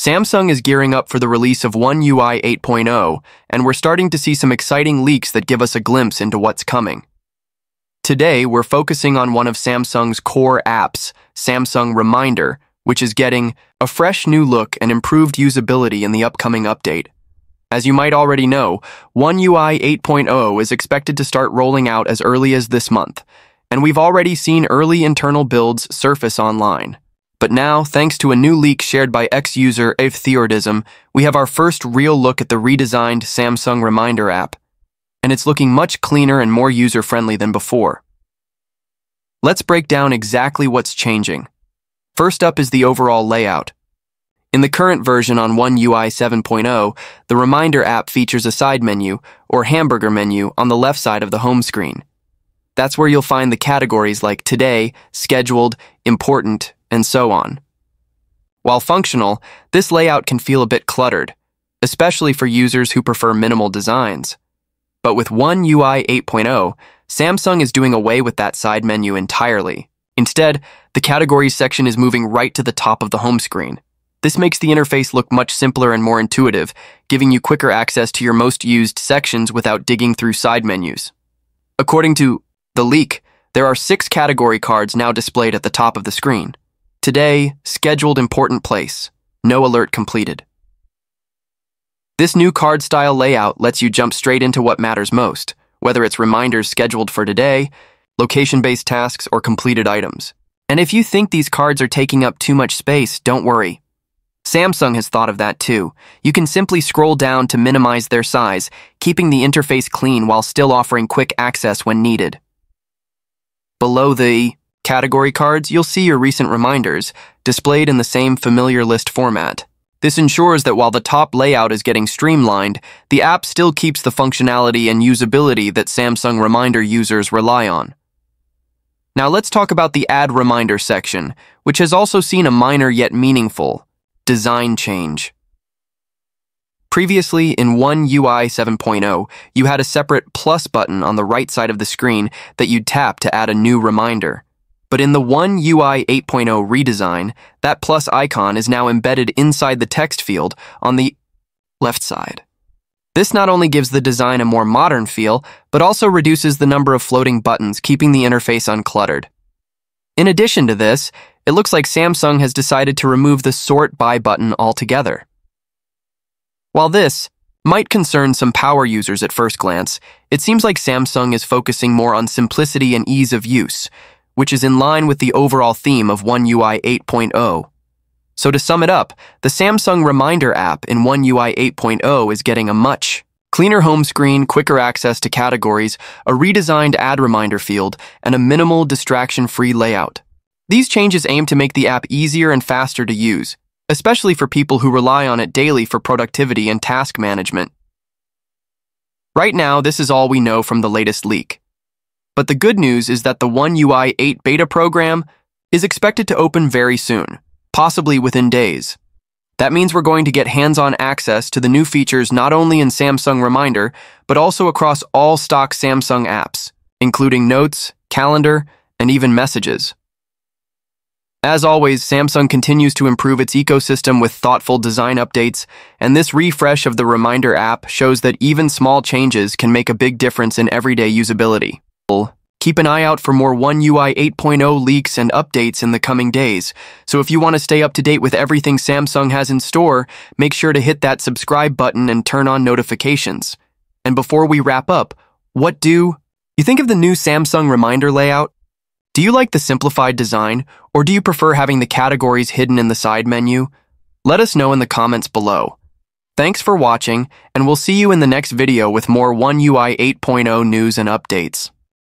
Samsung is gearing up for the release of One UI 8.0, and we're starting to see some exciting leaks that give us a glimpse into what's coming. Today, we're focusing on one of Samsung's core apps, Samsung Reminder, which is getting a fresh new look and improved usability in the upcoming update. As you might already know, One UI 8.0 is expected to start rolling out as early as this month, and we've already seen early internal builds surface online. But now, thanks to a new leak shared by ex-user Avetheorism, we have our first real look at the redesigned Samsung Reminder app, and it's looking much cleaner and more user-friendly than before. Let's break down exactly what's changing. First up is the overall layout. In the current version on One UI 7.0, the Reminder app features a side menu, or hamburger menu, on the left side of the home screen. That's where you'll find the categories like Today, Scheduled, Important, and so on. While functional, this layout can feel a bit cluttered, especially for users who prefer minimal designs. But with One UI 8.0, Samsung is doing away with that side menu entirely. Instead, the categories section is moving right to the top of the home screen. This makes the interface look much simpler and more intuitive, giving you quicker access to your most used sections without digging through side menus. According to The Leak, there are six category cards now displayed at the top of the screen. Today, scheduled important place. No alert completed. This new card style layout lets you jump straight into what matters most, whether it's reminders scheduled for today, location based tasks, or completed items. And if you think these cards are taking up too much space, don't worry. Samsung has thought of that too. You can simply scroll down to minimize their size, keeping the interface clean while still offering quick access when needed. Below the category cards, you'll see your recent reminders, displayed in the same familiar list format. This ensures that while the top layout is getting streamlined, the app still keeps the functionality and usability that Samsung Reminder users rely on. Now let's talk about the Add Reminder section, which has also seen a minor yet meaningful design change. Previously, in One UI 7.0, you had a separate plus button on the right side of the screen that you'd tap to add a new reminder. But in the One UI 8.0 redesign, that plus icon is now embedded inside the text field on the left side. This not only gives the design a more modern feel, but also reduces the number of floating buttons, keeping the interface uncluttered. In addition to this, it looks like Samsung has decided to remove the Sort By button altogether. While this might concern some power users at first glance, it seems like Samsung is focusing more on simplicity and ease of use, which is in line with the overall theme of One UI 8.0. So to sum it up, the Samsung Reminder app in One UI 8.0 is getting a much cleaner home screen, quicker access to categories, a redesigned add reminder field, and a minimal distraction-free layout. These changes aim to make the app easier and faster to use, especially for people who rely on it daily for productivity and task management. Right now, this is all we know from the latest leak. But the good news is that the One UI 8 beta program is expected to open very soon, possibly within days. That means we're going to get hands-on access to the new features not only in Samsung Reminder, but also across all stock Samsung apps, including Notes, Calendar, and even Messages. As always, Samsung continues to improve its ecosystem with thoughtful design updates, and this refresh of the Reminder app shows that even small changes can make a big difference in everyday usability. Keep an eye out for more One UI 8.0 leaks and updates in the coming days. So if you want to stay up to date with everything Samsung has in store, make sure to hit that subscribe button and turn on notifications. And before we wrap up, what do you think of the new Samsung reminder layout? Do you like the simplified design, or do you prefer having the categories hidden in the side menu? Let us know in the comments below. Thanks for watching, and we'll see you in the next video with more One UI 8.0 news and updates.